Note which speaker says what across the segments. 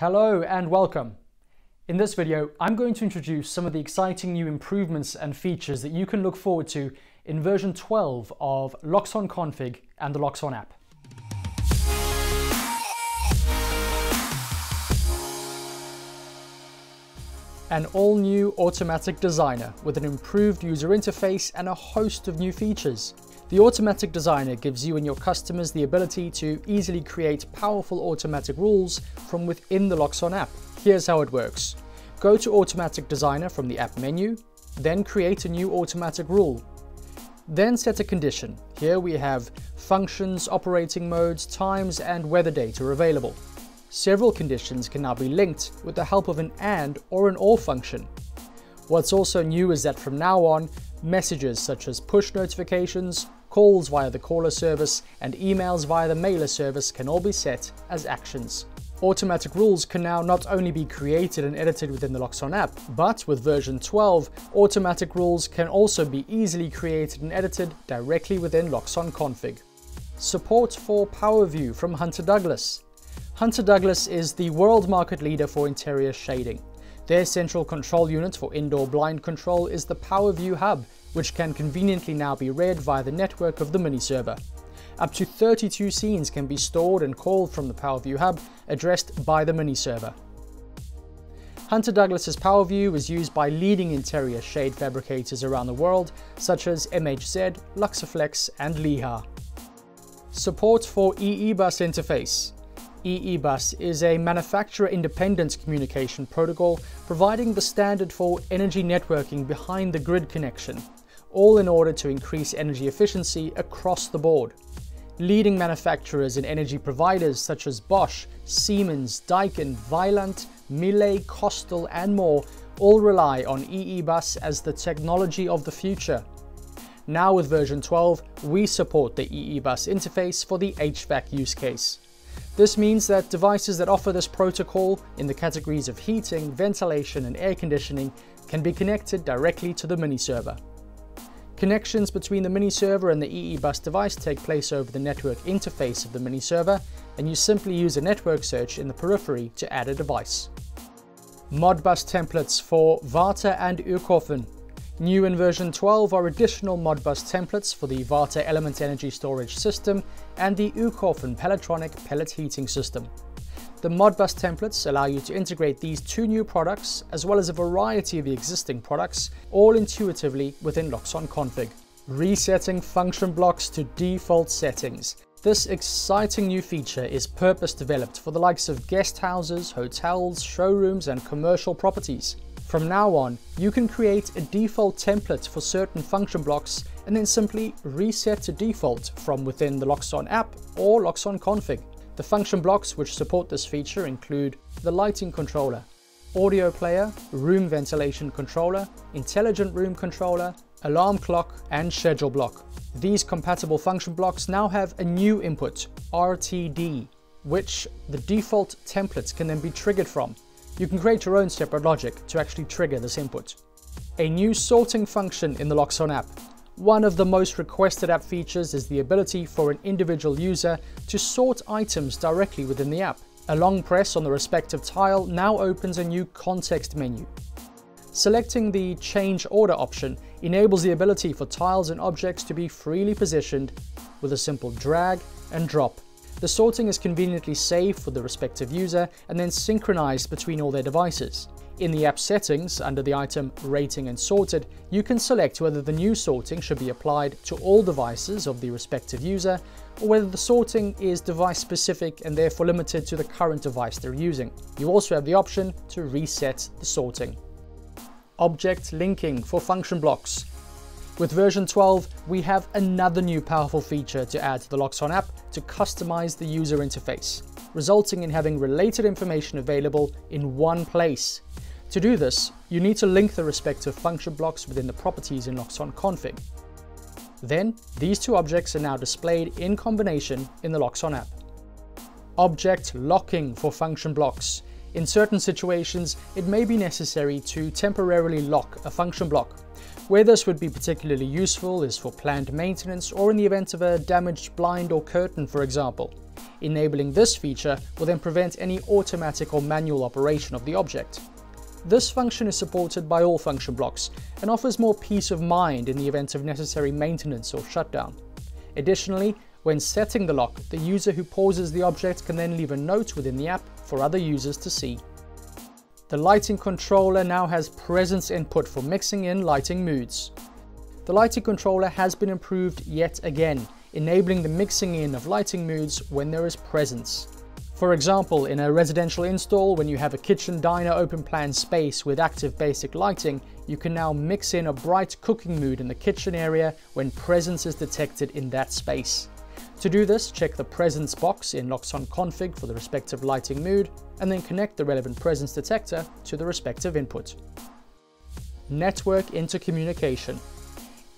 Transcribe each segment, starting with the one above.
Speaker 1: Hello and welcome. In this video, I'm going to introduce some of the exciting new improvements and features that you can look forward to in version 12 of Loxone Config and the Loxone app. An all-new automatic designer with an improved user interface and a host of new features. The Automatic Designer gives you and your customers the ability to easily create powerful automatic rules from within the Loxone app. Here's how it works. Go to Automatic Designer from the app menu, then create a new automatic rule. Then set a condition. Here we have functions, operating modes, times, and weather data available. Several conditions can now be linked with the help of an AND or an OR function. What's also new is that from now on, messages such as push notifications, calls via the caller service, and emails via the mailer service can all be set as actions. Automatic rules can now not only be created and edited within the Loxone app, but with version 12, automatic rules can also be easily created and edited directly within Loxone config. Support for PowerView from Hunter Douglas. Hunter Douglas is the world market leader for interior shading. Their central control unit for indoor blind control is the PowerView Hub, which can conveniently now be read via the network of the mini server. Up to 32 scenes can be stored and called from the PowerView Hub, addressed by the mini server. Hunter Douglas's PowerView is used by leading interior shade fabricators around the world, such as MHZ, Luxaflex, and Liha. Support for EE-Bus interface. EE-Bus is a manufacturer-independent communication protocol providing the standard for energy networking behind the grid connection all in order to increase energy efficiency across the board. Leading manufacturers and energy providers such as Bosch, Siemens, Daikin, Vaillant, Miele, Kostal and more all rely on EE-Bus as the technology of the future. Now with version 12, we support the EE-Bus interface for the HVAC use case. This means that devices that offer this protocol in the categories of heating, ventilation and air conditioning can be connected directly to the mini server. Connections between the mini server and the EE-Bus device take place over the network interface of the mini server, and you simply use a network search in the periphery to add a device. Modbus templates for Varta and ÖkoFEN. New in version 12 are additional Modbus templates for the Varta Element Energy Storage System and the ÖkoFEN Pelletronic Pellet Heating System. The Modbus templates allow you to integrate these two new products, as well as a variety of the existing products, all intuitively within Loxone config. Resetting function blocks to default settings. This exciting new feature is purpose developed for the likes of guest houses, hotels, showrooms and commercial properties. From now on, you can create a default template for certain function blocks and then simply reset to default from within the Loxone app or Loxone config. The function blocks which support this feature include the lighting controller, audio player, room ventilation controller, intelligent room controller, alarm clock, and schedule block. These compatible function blocks now have a new input, RTD, which the default templates can then be triggered from. You can create your own separate logic to actually trigger this input. A new sorting function in the Loxone app one of the most requested app features is the ability for an individual user to sort items directly within the app. A long press on the respective tile now opens a new context menu. Selecting the Change Order option enables the ability for tiles and objects to be freely positioned with a simple drag and drop. The sorting is conveniently saved for the respective user and then synchronized between all their devices. In the app settings, under the item Rating and Sorted, you can select whether the new sorting should be applied to all devices of the respective user, or whether the sorting is device specific and therefore limited to the current device they're using. You also have the option to reset the sorting. Object linking for function blocks. With version 12, we have another new powerful feature to add to the Loxone app to customize the user interface, resulting in having related information available in one place. To do this, you need to link the respective function blocks within the properties in Loxone config. Then, these two objects are now displayed in combination in the Loxone app. Object locking for function blocks. In certain situations, it may be necessary to temporarily lock a function block. Where this would be particularly useful is for planned maintenance or in the event of a damaged blind or curtain for example. Enabling this feature will then prevent any automatic or manual operation of the object. This function is supported by all function blocks and offers more peace of mind in the event of necessary maintenance or shutdown. Additionally, when setting the lock, the user who pauses the object can then leave a note within the app for other users to see. The lighting controller now has presence input for mixing in lighting moods. The lighting controller has been improved yet again, enabling the mixing in of lighting moods when there is presence. For example, in a residential install, when you have a kitchen diner open plan space with active basic lighting, you can now mix in a bright cooking mood in the kitchen area when presence is detected in that space. To do this, check the presence box in Loxone config for the respective lighting mood, and then connect the relevant presence detector to the respective input. Network intercommunication.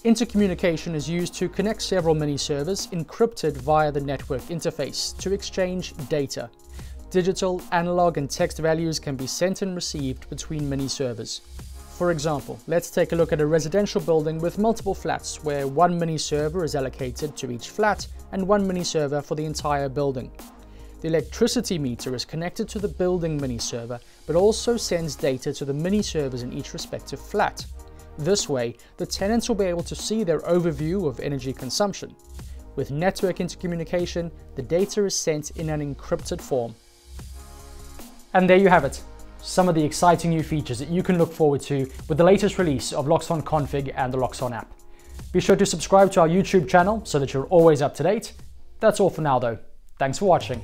Speaker 1: Intercommunication is used to connect several mini servers encrypted via the network interface to exchange data. Digital, analog, and text values can be sent and received between mini servers. For example, let's take a look at a residential building with multiple flats where one mini server is allocated to each flat and one mini server for the entire building. The electricity meter is connected to the building mini server, but also sends data to the mini servers in each respective flat. This way, the tenants will be able to see their overview of energy consumption. With network intercommunication, the data is sent in an encrypted form. And there you have it some of the exciting new features that you can look forward to with the latest release of Loxone Config and the Loxone app. Be sure to subscribe to our YouTube channel so that you're always up to date. That's all for now though. Thanks for watching.